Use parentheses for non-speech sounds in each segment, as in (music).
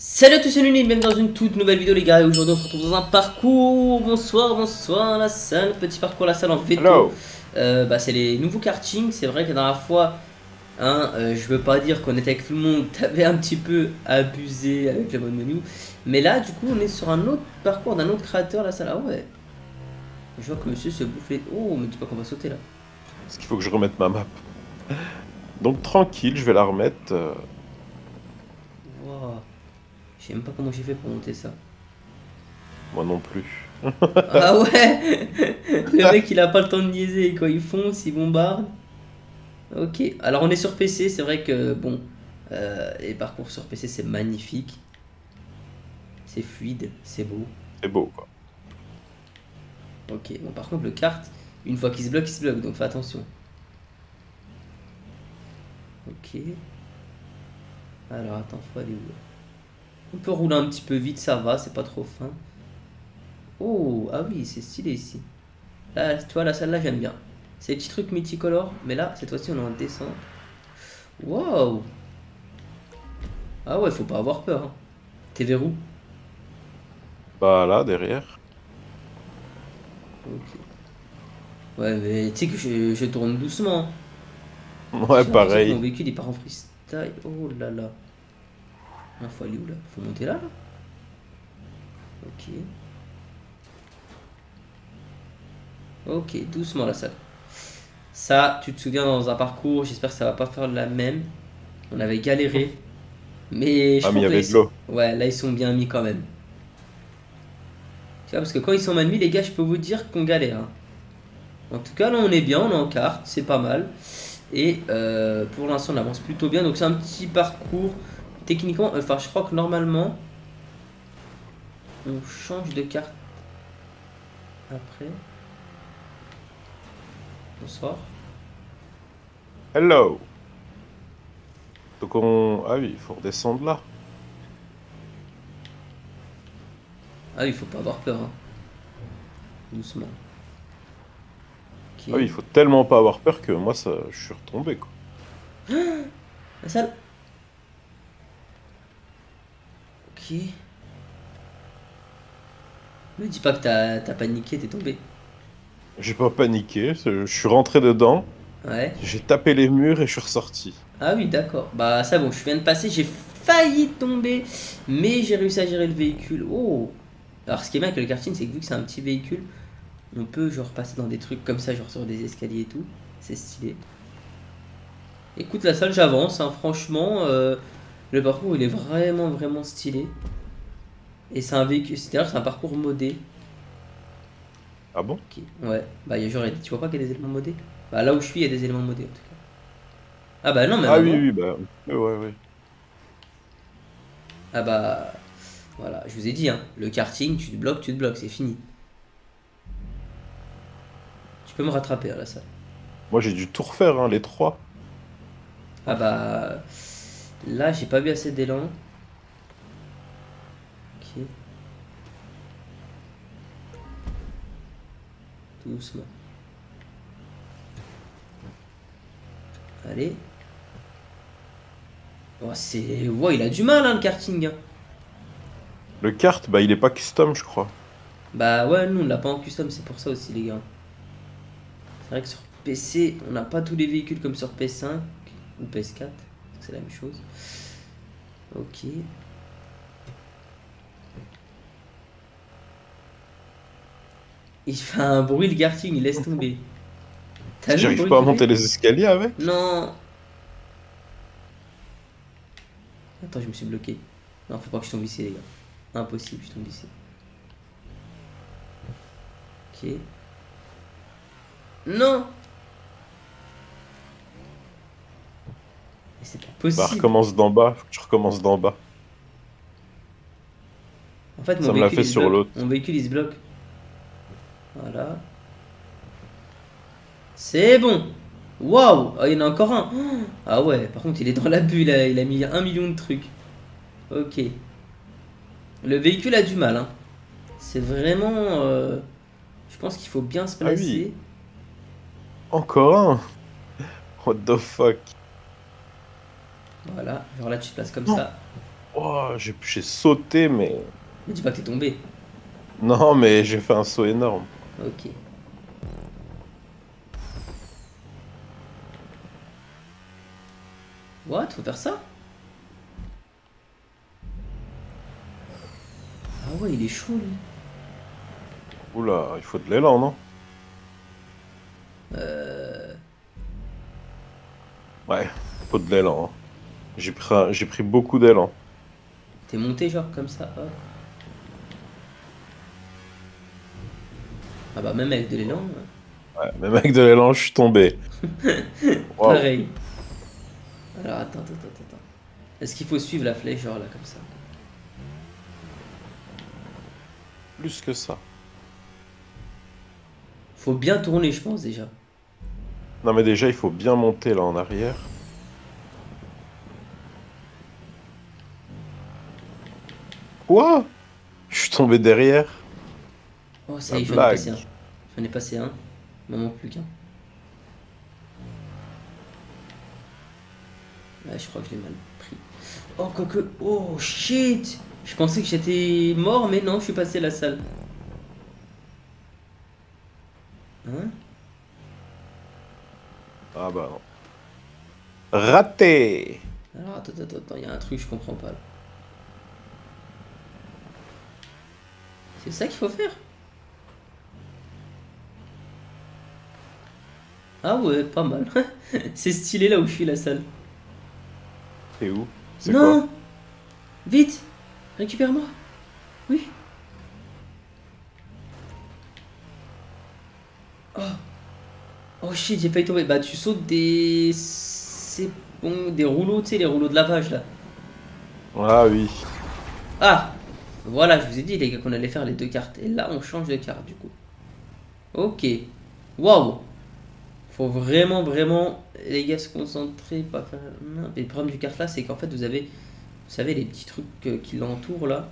Salut à tous, c'est Luni, bienvenue dans une toute nouvelle vidéo les gars, et aujourd'hui on se retrouve dans un parcours, bonsoir, bonsoir la salle, petit parcours la salle en veto, euh, bah, c'est les nouveaux kartings, c'est vrai que la dernière fois, hein, euh, je veux pas dire qu'on était avec tout le monde, (laughs) t'avais un petit peu abusé avec le mode menu, mais là du coup on est sur un autre parcours d'un autre créateur la salle, ah ouais, je vois que monsieur se bouffe les... oh mais dis pas qu'on va sauter là. Parce qu'il faut que je remette ma map? Donc tranquille, je vais la remettre. euh. Je sais même pas comment j'ai fait pour monter ça. Moi non plus. Ah ouais? (laughs) Le mec il a pas le temps de niaiser quoi, il fonce, il bombarde. Ok, alors on est sur PC, c'est vrai que bon, euh, les parcours sur PC c'est magnifique. C'est fluide, c'est beau. C'est beau quoi. Ok, bon par contre le kart, une fois qu'il se bloque, il se bloque, donc fais attention. Ok. Alors attends, faut aller où On peut rouler un petit peu vite, ça va, c'est pas trop fin. Oh, ah oui, c'est stylé ici. Là, tu vois, la salle là, j'aime bien. C'est des petits trucs multicolores, mais là, cette fois-ci, on est en descente. Waouh Ah ouais, faut pas avoir peur. Hein. T'es vers où Bah là, derrière. Ok. Ouais, mais tu sais que je, je tourne doucement. Ouais, J'ai l'impression que Mon pareil. véhicule il part en freestyle. Oh là là. Ah, faut aller où là Faut monter là là Ok. Ok, doucement la salle. Ça, tu te souviens dans un parcours, j'espère que ça va pas faire la même. On avait galéré. Mais je Ah, mais il y avait de l'eau. Ouais, là ils sont bien mis quand même. Tu vois, parce que quand ils sont mal mis, les gars, je peux vous dire qu'on galère. hein. En tout cas, là on est bien, on est en carte, c'est pas mal. Et euh, pour l'instant, on avance plutôt bien. Donc c'est un petit parcours. Techniquement, enfin, je crois que normalement, on change de carte après. Bonsoir. Hello. Donc on... Ah oui, il faut redescendre là. Ah oui, il faut pas avoir peur. hein. Doucement. Ah oui, il faut tellement pas avoir peur que moi, ça... je suis retombé quoi. La salle. Ok. Me dis pas que t'as t'as paniqué, t'es tombé. J'ai pas paniqué, je suis rentré dedans, Ouais. j'ai tapé les murs et je suis ressorti. Ah oui, d'accord. Bah ça bon, je viens de passer, j'ai failli tomber, mais j'ai réussi à gérer le véhicule. Oh Alors ce qui est bien avec le karting, c'est que vu que c'est un petit véhicule, on peut genre passer dans des trucs comme ça, genre sur des escaliers et tout. C'est stylé. Écoute, la salle, j'avance, hein, franchement, euh, le parcours il est vraiment vraiment stylé. Et c'est un véhicule, c'est-à-dire c'est un parcours modé. Ah bon? Ouais. Bah, y a genre, tu vois pas qu'il y a des éléments modés? Bah, là où je suis, il y a des éléments modés en tout cas. Ah, bah non, mais Ah oui, oui, bah... Ouais, ouais, ouais. Ah, bah. Voilà, je vous ai dit, hein, le karting, tu te bloques, tu te bloques, c'est fini. Tu peux me rattraper à la salle. Moi, j'ai dû tout refaire, hein, les trois. Ah, bah. Là, j'ai pas vu assez d'élan. Ok. Doucement. Allez. Oh, c'est. Ouais, il a du mal, hein, le karting. hein. Le kart, bah il est pas custom, je crois. Bah ouais, nous on l'a pas en custom, c'est pour ça aussi les gars. C'est vrai que sur PC, on n'a pas tous les véhicules comme sur PS5 ou PS4, c'est la même chose. Ok. Il fait un bruit le karting, il laisse tomber. (laughs) J'arrive pas à monter les escaliers avec? Non Attends, je me suis bloqué. Non, faut pas que je tombe ici, les gars. Impossible, je tombe ici. Ok. Non Pas Bah possible. recommence d'en bas, faut que tu recommences d'en bas. En fait, Ça mon me l'a véhicule, fait il se sur bloque. l'autre. Mon véhicule, il se bloque. Voilà. C'est bon. Waouh Ah, il y en a encore un. Oh (gasps) Ah ouais, par contre, il est dans la bulle. là. Il a mis un million de trucs. Ok. Le véhicule a du mal. Hein. C'est vraiment... euh, Je pense qu'il faut bien se Ah oui. placer. Encore un What the fuck Voilà. Genre là, tu te places comme Non. ça. Oh, j'ai j'ai sauté, mais... Ne dis pas que t'es tombé. Non, mais j'ai fait un saut énorme. Ok. What? Faut faire ça? Ah ouais, il est chaud lui. Oula, il faut de l'élan, non? Euh... Ouais, faut de l'élan. hein. J'ai pris, j'ai pris beaucoup d'élan. T'es monté genre comme ça, hop. Ah bah même avec de l'élan, Ouais, même avec de l'élan, je suis tombé. (laughs) Wow. pareil. Alors attends, attends, attends, attends. Est-ce qu'il faut suivre la flèche genre là comme ça? Plus que ça. Faut bien tourner je pense déjà. Non, mais déjà, il faut bien monter là en arrière. Quoi? Je suis tombé derrière. Oh ça y est, j'en ai passé un. J'en ai passé un. Il m'en manque plus qu'un. Ouais, je crois que je l'ai mal pris. Oh, quoique. Oh, shit Je pensais que j'étais mort, mais non, je suis passé la salle. Hein? Ah bah non. Raté Alors, attends, attends, attends, il y a un truc, je comprends pas là. C'est ça qu'il faut faire Ah ouais, pas mal. (laughs) C'est stylé là où je suis la salle. C'est où? Non Vite Récupère-moi Oui Oh Oh shit, j'ai failli tomber. Bah tu sautes des... C'est bon, des rouleaux, tu sais, les rouleaux de lavage là. Ah oui. Ah Voilà, je vous ai dit les gars qu'on allait faire les deux cartes. Et là, on change de carte du coup. Ok. Waouh Faut vraiment, vraiment, les gars, se concentrer, pas faire... Le problème du carte là, c'est qu'en fait, vous avez, vous savez, les petits trucs euh, qui l'entourent là.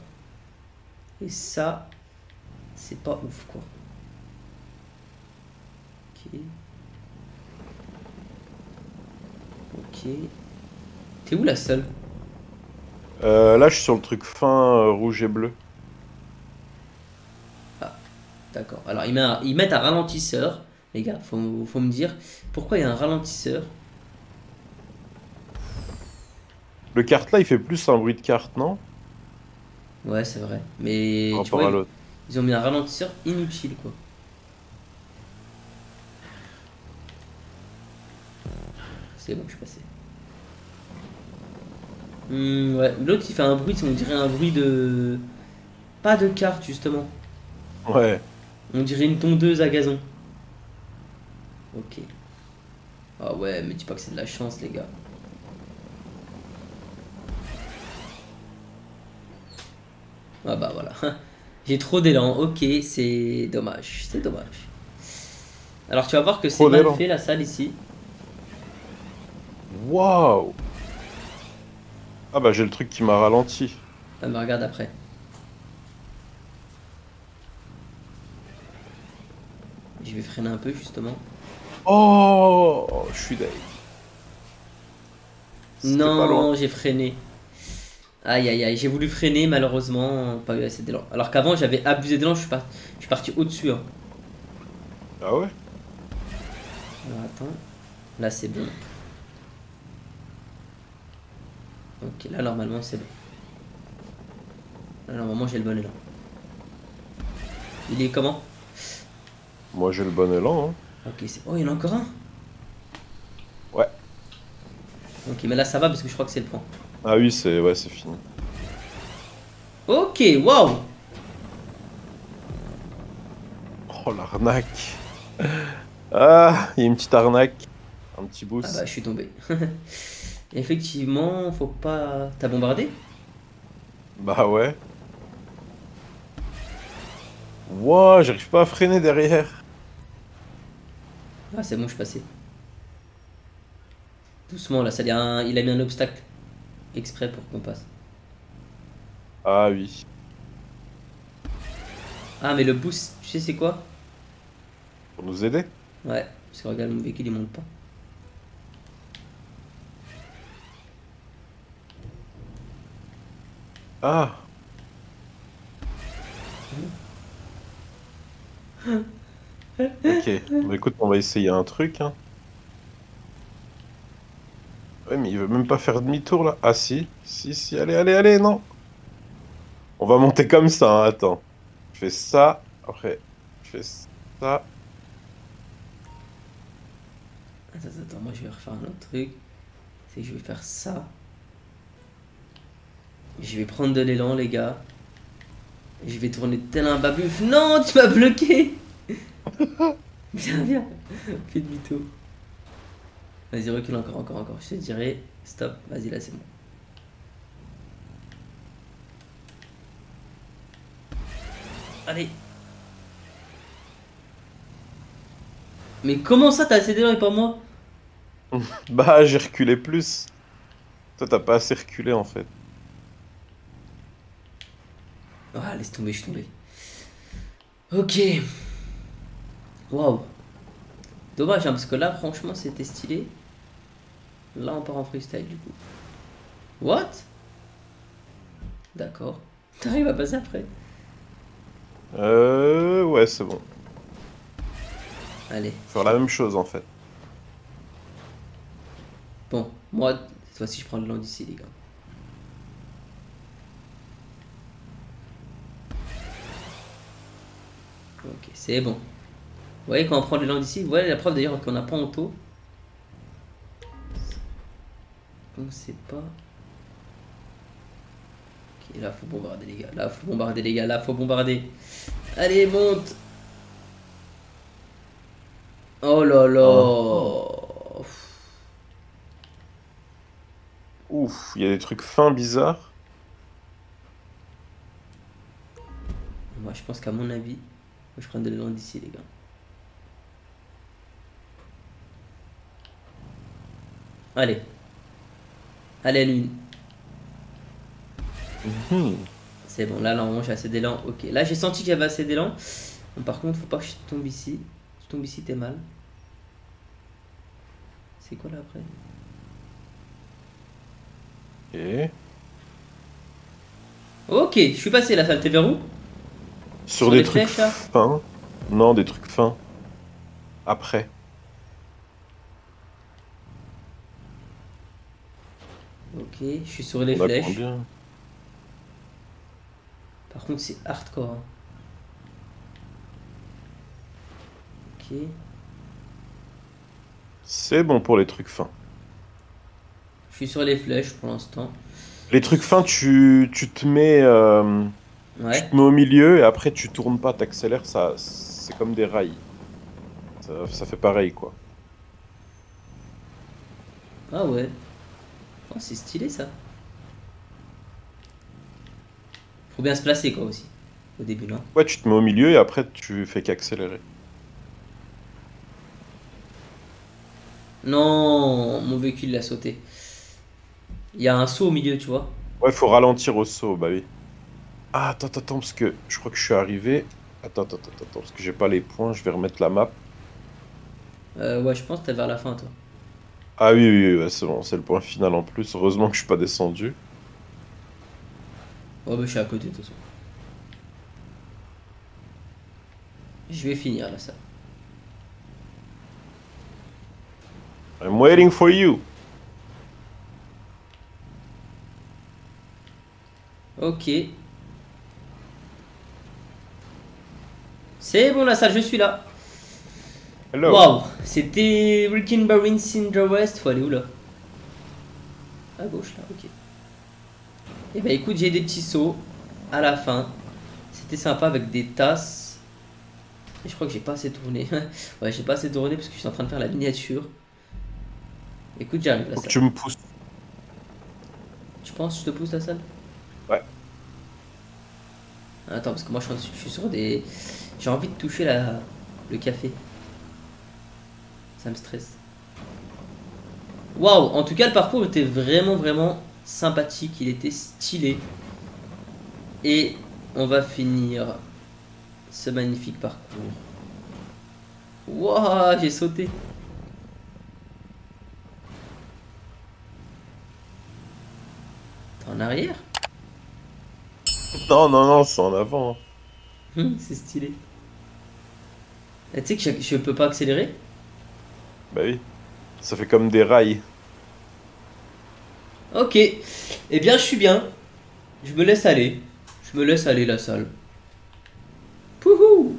Et ça, c'est pas ouf quoi. Ok. Ok. T'es où la seule? Euh, là, je suis sur le truc fin euh, rouge et bleu. D'accord. Alors, ils mettent, un, ils mettent un ralentisseur. Les gars, faut, faut me dire pourquoi il y a un ralentisseur. Le carte là, il fait plus un bruit de carte, non? Ouais, c'est vrai. Mais Par tu rapport vois, à l'autre. ils ont mis un ralentisseur inutile, quoi. C'est bon, je suis passé. Hmm, ouais, l'autre il fait un bruit, on dirait un bruit de. Pas de carte, justement. Ouais. On dirait une tondeuse à gazon. Ok. Ah ouais, mais dis pas que c'est de la chance, les gars. Ah bah voilà. (laughs) J'ai trop d'élan. Ok, c'est dommage. C'est dommage. Alors tu vas voir que c'est mal fait la salle ici. Waouh Ah bah j'ai le truc qui m'a ralenti. Ah mais regarde après. Je vais freiner un peu justement. Oh Je suis deg. Non, j'ai freiné. Aïe aïe aïe, j'ai voulu freiner, malheureusement, pas eu assez d'élan. Alors qu'avant j'avais abusé d'élan, je suis, par- je suis parti au-dessus. hein. Ah ouais? Alors attends, là c'est bon. Ok, là normalement c'est bon. Là normalement j'ai le bon élan. Il est comment? Moi j'ai le bon élan. Hein. Ok, c'est. Oh, il y en a encore un? Ouais. Ok, mais là ça va parce que je crois que c'est le point. Ah oui, c'est ouais, c'est fini. Ok, waouh Oh l'arnaque (laughs) Ah, il y a une petite arnaque. Un petit Ah boost. bah je suis tombé. (laughs) Effectivement, faut pas. T'as bombardé? Bah ouais. Wow, j'arrive pas à freiner derrière. Ah c'est bon, je suis passé. Doucement là, ça a un- il a mis un obstacle exprès pour qu'on passe. Ah oui. Ah mais le boost, tu sais c'est quoi? Pour nous aider? Ouais, parce que regarde mon véhicule il monte pas. Ah Ok, bah écoute, on va essayer un truc. Hein. Ouais, mais il veut même pas faire demi-tour là. Ah si, si, si, allez, allez, allez, non. On va monter comme ça, hein. attends. Je fais ça, après, je fais ça. Attends, attends, moi je vais refaire un autre truc. C'est que je vais faire ça. Je vais prendre de l'élan, les gars. Je vais tourner tel un babuf. Non, tu m'as bloqué (laughs) Viens, viens. Fais demi-tour. Vas-y, recule encore, encore, encore. Je te dirai. Stop. Vas-y, là, c'est bon. Allez. Mais comment ça, t'as assez d'élan et pas moi? (laughs) Bah, j'ai reculé plus. Toi, t'as pas assez reculé, en fait. Ah, laisse tomber, je suis tombé. Ok. Waouh. Dommage, hein, parce que là, franchement, c'était stylé. Là, on part en freestyle, du coup. What? D'accord. (laughs) T'arrives à passer après Euh... Ouais, c'est bon. Allez. Faire la même chose, en fait. Bon, moi, cette fois-ci, je prends le land d'ici, les gars. Ok, c'est bon. Vous voyez, quand on prend le land d'ici, vous voyez la preuve d'ailleurs qu'on n'a pas en taux. On sait pas. Ok, là, faut bombarder, les gars. Là, faut bombarder, les gars. Là, faut bombarder. Allez, monte Oh là là Oh. Ouf, il y a des trucs fins bizarres. Moi, je pense qu'à mon avis, je prends de l'élan d'ici, les gars. Allez. Allez, lune. Mhm. C'est bon, là, normalement, j'ai assez d'élan. Ok, là, j'ai senti que j'avais assez d'élan. Bon, Par contre, faut pas que je tombe ici. Si tu tombes ici, t'es mal. C'est quoi là après? Et? Ok, je suis passé la salle, t'es vers où? Sur Sur des trucs flèches, fins. Non, des trucs fins. Après. Ok, je suis sur les On flèches. Par contre, c'est hardcore. hein. Ok. C'est bon pour les trucs fins. Je suis sur les flèches pour l'instant. Les trucs fins, tu, tu te mets, euh, Ouais. tu te mets au milieu et après tu tournes pas, t'accélères, ça, c'est comme des rails. Ça, ça fait pareil quoi. Ah ouais. Oh, c'est stylé ça. Faut bien se placer quoi aussi. Au début, non? Ouais, tu te mets au milieu et après tu fais qu'accélérer. Non, mon véhicule l'a sauté. Il y a un saut au milieu, tu vois. Ouais, faut ralentir au saut, bah oui. Ah, attends, attends, parce que je crois que je suis arrivé. Attends, attends, attends, attends, parce que j'ai pas les points, je vais remettre la map. Euh, ouais, je pense que t'es vers la fin, toi. Ah oui, oui, oui, ouais, c'est bon, c'est le point final en plus. Heureusement que je suis pas descendu. Oh, bah, je suis à côté, de toute façon. Je vais finir là, ça. I'm waiting for you. Ok. C'est bon, la salle, je suis là. Hello. Waouh, c'était Rikin Barin Cinder West. Faut aller où là? À gauche là, ok. Et bah écoute, j'ai des petits sauts à la fin. C'était sympa avec des tasses. Et je crois que j'ai pas assez tourné. (laughs) ouais, j'ai pas assez tourné parce que je suis en train de faire la miniature. Écoute, j'arrive. Faut que salle. tu me pousses. Tu penses que je te pousse la salle. Attends, parce que moi je suis, sur des. J'ai envie de toucher la... le café. Ça me stresse. Waouh En tout cas, le parcours était vraiment, vraiment sympathique. Il était stylé. Et on va finir ce magnifique parcours. Waouh J'ai sauté. T'es en arrière? (laughs) Non, non, non, c'est en avant. Hum, c'est stylé. Eh, tu sais que je, je peux pas accélérer? Bah oui. Ça fait comme des rails. Ok. Eh bien, je suis bien. Je me laisse aller. Je me laisse aller la salle. Pouhou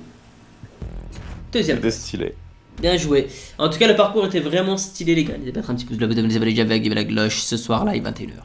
Deuxième. C'était stylé. Bien joué. En tout cas, le parcours était vraiment stylé, les gars. N'hésitez pas à mettre un petit pouce bleu, vous abonner déjà avec la cloche ce soir live 21h.